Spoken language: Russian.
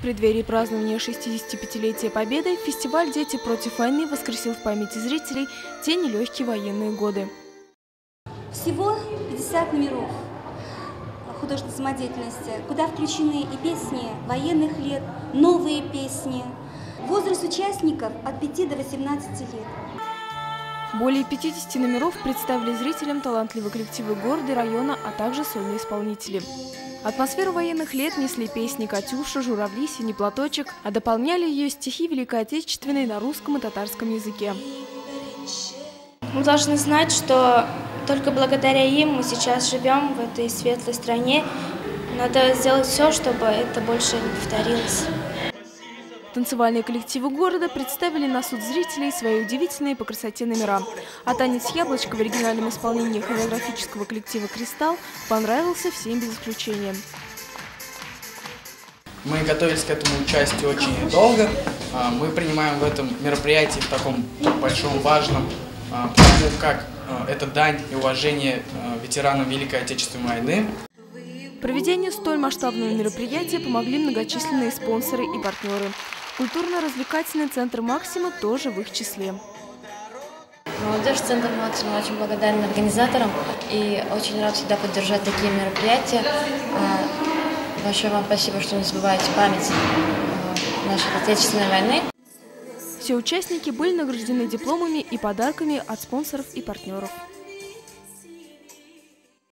В преддверии празднования 65-летия Победы фестиваль «Дети против войны» воскресил в памяти зрителей те нелегкие военные годы. Всего 50 номеров художественной самодеятельности, куда включены и песни военных лет, новые песни. Возраст участников от 5 до 18 лет. Более 50 номеров представили зрителям талантливые коллективы города и района, а также сольные исполнители. Атмосферу военных лет несли песни «Катюша», «Журавли», «Синий платочек», а дополняли ее стихи Великой Отечественной на русском и татарском языке. Мы должны знать, что только благодаря им мы сейчас живем в этой светлой стране. Надо сделать все, чтобы это больше не повторилось. Танцевальные коллективы города представили на суд зрителей свои удивительные по красоте номера. А танец «Яблочко» в оригинальном исполнении хореографического коллектива «Кристалл» понравился всем без исключения. Мы готовились к этому участию очень долго. А, мы принимаем в этом мероприятии в таком большом, важном, а, потому как а, это дань и уважение ветеранам Великой Отечественной войны. Проведению столь масштабного мероприятия помогли многочисленные спонсоры и партнеры. Культурно-развлекательный центр «Максима» тоже в их числе. Молодежь Центр Максима очень благодарен организаторам и очень рад всегда поддержать такие мероприятия. А, большое вам спасибо, что не забываете память а, нашей Отечественной войны. Все участники были награждены дипломами и подарками от спонсоров и партнеров.